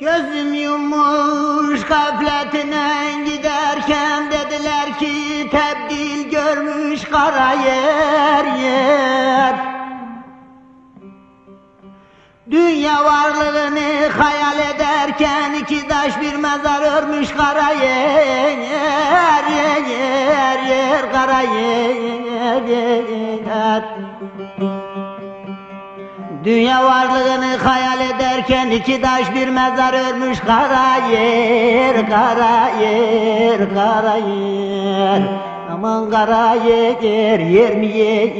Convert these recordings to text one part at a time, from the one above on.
Gözüm yumuş gafletine giderken dediler ki tebdil görmüş kara yer yer Dünya varlığını hayal ederken iki taş bir mezar örmüş kara yer yer yer yer, yer kara yer yer yer, yer. Dünya varlığını hayal ederken iki taş bir mezar örmüş kara yer, kara yer, kara yer. Aman kara yer, yer mi yer,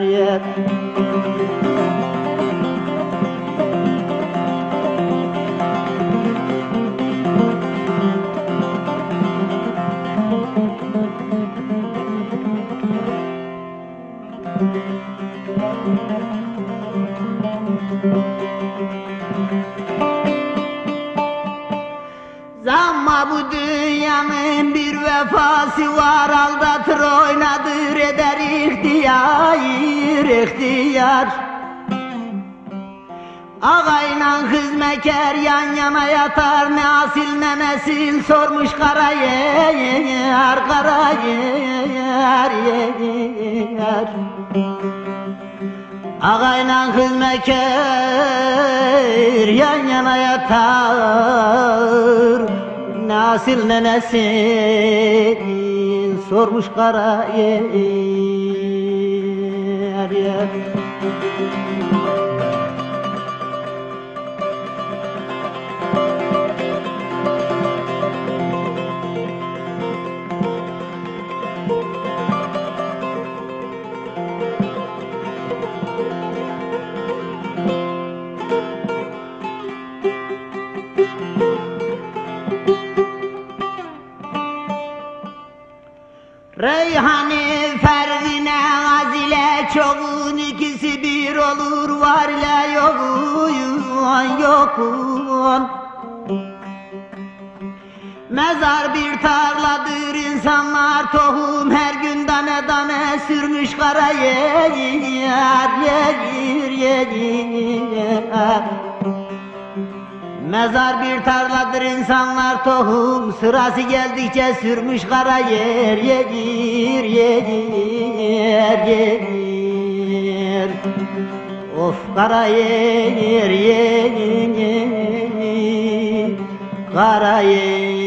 yer. Zamma bu dünyanın bir vefası var aldatır oynadır eder ihtiyar ihtiyar. Ağayla hizmeker yan yana yatar ne asil ne nesil sormuş kara yer kara yer yer Ağayla hizmeker yan yana yatar. Nasil ne nesil sormuş kara yer yer Reyhani Ferdine Azile çoğun ikisi bir olur var ile yokun yokun Mezar bir tarladır insanlar tohum her gün tane tane sürmüş kara yer yer yer yer yer Mezar bir tarladır insanlar tohum. Sırası geldikçe sürmüş kara yer yer yer yer Of kara yer yer yer Kara yer